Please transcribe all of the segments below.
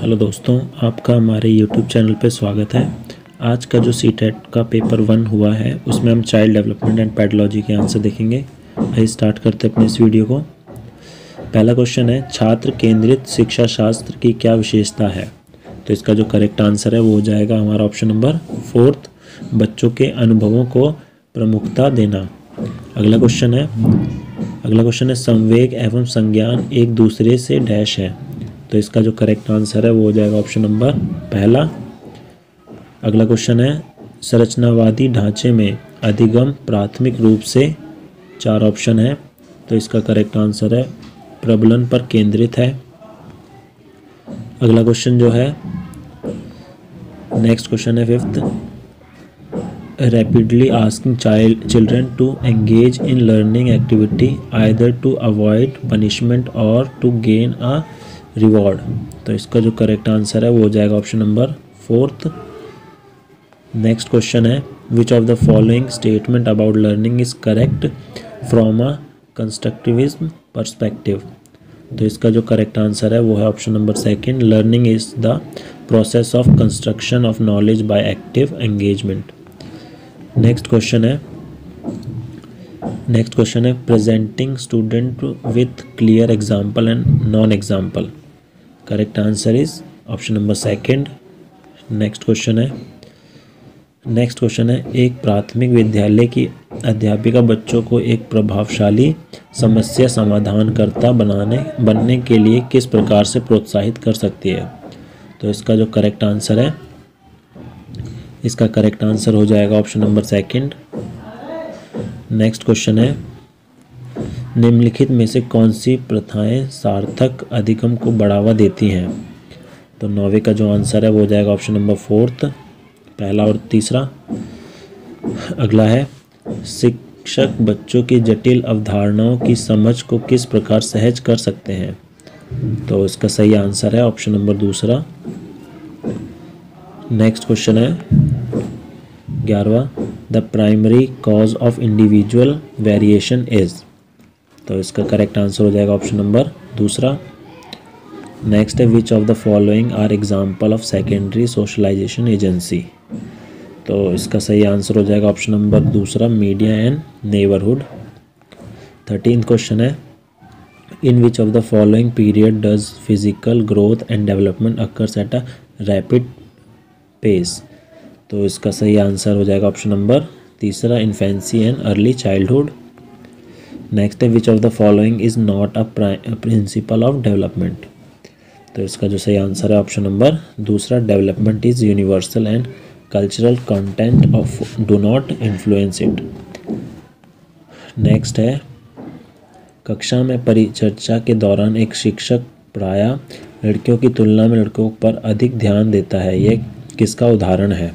Hello दोस्तों, आपका हमारे यूट्यूब चैनल पर स्वागत है। आज का जो सी टेट का पेपर वन हुआ है, उसमें हम चाइल्ड डेवलपमेंट एंड पैडोलॉजी के आंसर देखेंगे। आइए स्टार्ट करते हैं अपने इस वीडियो को। पहला क्वेश्चन है, छात्र केंद्रित शिक्षा शास्त्र की क्या विशेषता है? तो इसका जो करेक्ट आंसर है, वो हो जाएगा हमारा ऑप्शन नंबर फोर्थ बच्चों के अनुभवों को प्रमुखता देना। अगला क्वेश्चन है, अगला क्वेश्चन है, संवेग एवं संज्ञान एक दूसरे से डैश है। तो इसका जो करेक्ट आंसर है वो हो जाएगा ऑप्शन नंबर पहला। अगला क्वेश्चन है, संरचनावादी ढांचे में अधिगम प्राथमिक रूप से चार ऑप्शन है। तो इसका करेक्ट आंसर है, प्रबलन पर केंद्रित है। अगला क्वेश्चन जो है नेक्स्ट क्वेश्चन है fifth rapidly asking child, children to engage in learning activity, either to avoid punishment or to gain a reward. तो इसका जो करेक्ट आंसर है, वो हो जाएगा option number fourth next question है which of the following statement about learning is correct from a constructivism perspective तो इसका जो करेक्ट आंसर है, वो है option number second learning is the process of construction of knowledge by active engagement next question है next question है presenting student with clear example and non example correct answer is option number second next question है। Next question है, एक प्राथमिक विद्यालय की अध्यापिका बच्चों को एक प्रभावशाली समस्या समाधानकर्ता बनाने, बनने के लिए किस प्रकार से प्रोत्साहित कर सकती है? तो इसका जो करेक्ट आंसर है, इसका करेक्ट आंसर हो जाएगा option number second next question है निम्नलिखित में से कौन सी प्रथाएँ सार्थक अधिगम को बढ़ावा देती हैं? तो नौवे का जो आंसर है वो हो जाएगा ऑप्शन नंबर फोर्थ, पहला और तीसरा। अगला है, शिक्षक बच्चों की जटिल अवधारणाओं की समझ को किस प्रकार सहज कर सकते हैं? तो इसका सही आंसर है ऑप्शन नंबर दूसरा। नेक्स्ट क्वेश्चन है, ग्यारहवा, the primary cause of individual variation is. तो इसका करेक्ट आंसर हो जाएगा ऑप्शन नंबर दूसरा। नेक्स्ट है which of the following are example of secondary socialisation agency तो इसका सही आंसर हो जाएगा ऑप्शन नंबर दूसरा media and neighbourhood thirteen question है in which of the following period does physical growth and development occurs at a rapid pace तो इसका सही आंसर हो जाएगा ऑप्शन नंबर तीसरा infancy and early childhood next है which of the following is not a principle of development तो इसका जो सही आंसर है ऑप्शन नंबर दूसरा development is universal and cultural content of do not influence it next है, कक्षा में परिचर्चा के दौरान एक शिक्षक प्रायः लड़कियों की तुलना में लड़कों पर अधिक ध्यान देता है। ये किसका उदाहरण है?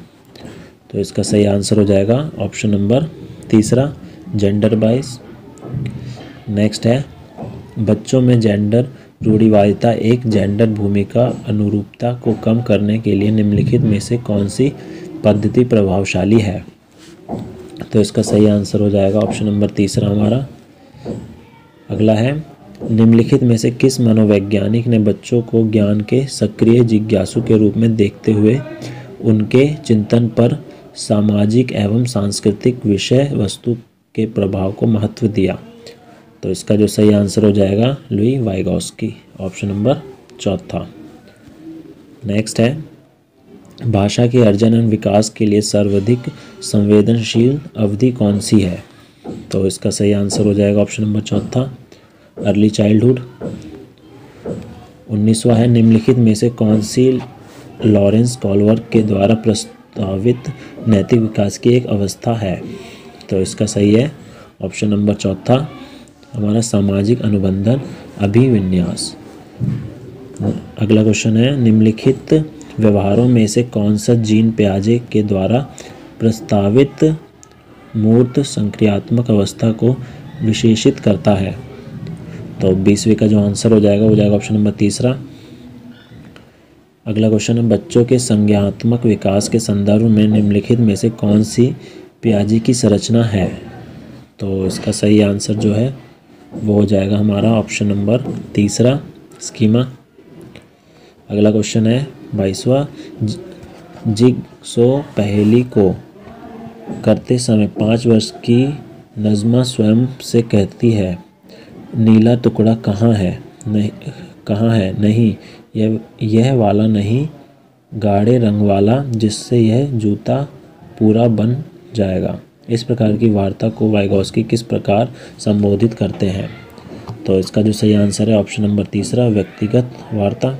तो इसका सही आंसर हो जाएगा ऑप्शन नंबर तीसरा जेंडर बाइस नेक्स्ट है, बच्चों में जेंडर रूढ़िवादिता एक जेंडर भूमिका अनुरूपता को कम करने के लिए निम्नलिखित में से कौन सी पद्धति प्रभावशाली है? तो इसका सही आंसर हो जाएगा ऑप्शन नंबर तीसरा हमारा। अगला है, निम्नलिखित में से किस मनोवैज्ञानिक ने बच्चों को ज्ञान के सक्रिय जिज्ञासु के रूप में देखते हुए उनके चिंतन पर सामाजिक एवं सांस्कृतिक विषय वस्तु के प्रभाव को महत्व दिया। तो इसका जो सही आंसर हो जाएगा लुई वाइगॉस्की, ऑप्शन नंबर चौथा। नेक्स्ट है, भाषा के अर्जन एवं विकास के लिए सर्वाधिक संवेदनशील अवधि कौन सी है? तो इसका सही आंसर हो जाएगा ऑप्शन नंबर चौथा, अर्ली चाइल्डहुड। उन्नीसवा है, निम्नलिखित में से कौन सी लॉरेंस कॉलवर के द्वारा प्रस्तावित नैतिक विकास की एक अवस्था है? तो इसका सही है। ऑप्शन नंबर चौथा, हमारा सामाजिक अनुबंधन अभिविन्यास। अगला क्वेश्चन है, निम्नलिखित व्यवहारों में से कौन सा जीन प्याजे के द्वारा प्रस्तावित मूर्त संक्रियात्मक अवस्था को विशेषित करता है? तो बीसवीं का जो आंसर हो जाएगा, वो जाएगा ऑप्शन नंबर तीसरा। अगला क्वेश्चन है, बच्चों के संज्ञात्मक विकास के संदर्भ में निम्नलिखित में से कौन सी प्याजी की संरचना है। तो इसका सही आंसर जो है, वो हो जाएगा हमारा ऑप्शन नंबर तीसरा, स्कीमा। अगला क्वेश्चन है, बाईसवा जिग सो पहेली को करते समय पाँच वर्ष की नज़मा स्वयं से कहती है, नीला टुकड़ा कहाँ है? नहीं, कहाँ है? नहीं, यह यह वाला नहीं, गाढ़े रंग वाला, जिससे यह जूता पूरा बन जाएगा। इस प्रकार की वार्ता को वाइगोस्की किस प्रकार संबोधित करते हैं? तो इसका जो सही आंसर है, ऑप्शन नंबर तीसरा, व्यक्तिगत वार्ता।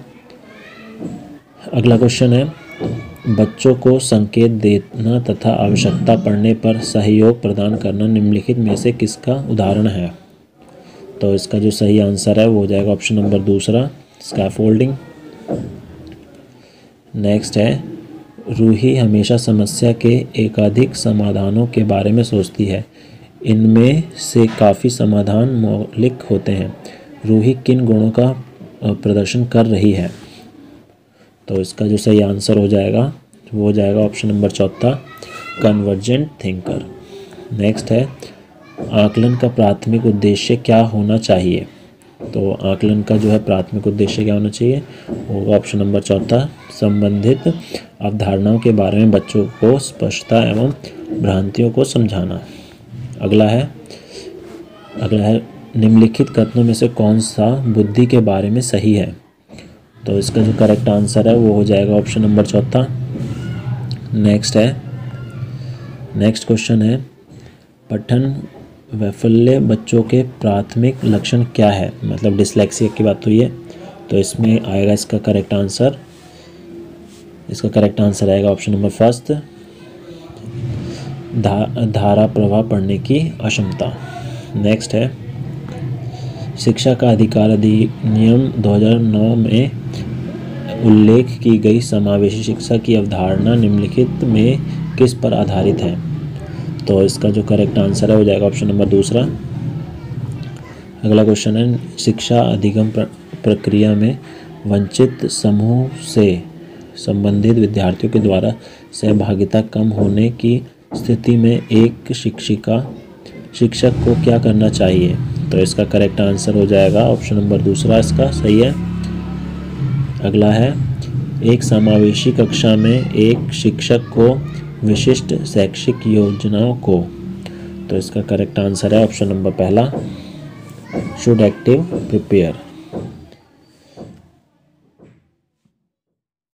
अगला क्वेश्चन है, बच्चों को संकेत देना तथा आवश्यकता पड़ने पर सहयोग प्रदान करना निम्नलिखित में से किसका उदाहरण है? तो इसका जो सही आंसर है, वो हो जाएगा ऑप्शन नंबर दूसरा स्कैफोल्डिंग नेक्स्ट है रूही हमेशा समस्या के एकाधिक समाधानों के बारे में सोचती है। इनमें से काफ़ी समाधान मौलिक होते हैं। रूही किन गुणों का प्रदर्शन कर रही है? तो इसका जो सही आंसर हो जाएगा, वो हो जाएगा ऑप्शन नंबर चौथा कन्वर्जेंट थिंकर नेक्स्ट है, आकलन का प्राथमिक उद्देश्य क्या होना चाहिए? तो आकलन का जो है प्राथमिक उद्देश्य क्या होना चाहिए? होगा ऑप्शन नंबर चौथा, संबंधित अवधारणाओं के बारे में बच्चों को स्पष्टता एवं भ्रांतियों को समझाना। अगला है अगला है, निम्नलिखित कथनों में से कौन सा बुद्धि के बारे में सही है? तो इसका जो करेक्ट आंसर है, वो हो जाएगा ऑप्शन नंबर चौथा। नेक्स्ट है नेक्स्ट क्वेश्चन है, पठन वैफल्य बच्चों के प्राथमिक लक्षण क्या है? मतलब डिसलेक्सिया की बात हुई है तो इसमें आएगा इसका करेक्ट आंसर इसका करेक्ट आंसर आएगा ऑप्शन नंबर फ़र्स्ट धा, धारा प्रवाह पढ़ने की अक्षमता। नेक्स्ट है। शिक्षा का अधिकार अधिनियम 2009 में उल्लेख की गई समावेशी शिक्षा की अवधारणा निम्नलिखित में किस पर आधारित है? तो इसका जो करेक्ट आंसर है हो जाएगा ऑप्शन नंबर दूसरा। अगला क्वेश्चन है, शिक्षा अधिगम प्रक्रिया में वंचित समूह से संबंधित विद्यार्थियों के द्वारा सहभागिता कम होने की स्थिति में एक शिक्षिका, शिक्षक को क्या करना चाहिए? तो इसका करेक्ट आंसर हो जाएगा ऑप्शन नंबर दूसरा इसका, सही है? अगला है, एक समावेशी कक्षा में एक शिक्षक को विशिष्ट शैक्षिक योजनाओं को। तो इसका करेक्ट आंसर है ऑप्शन नंबर पहला शुड एक्टिव प्रिपेयर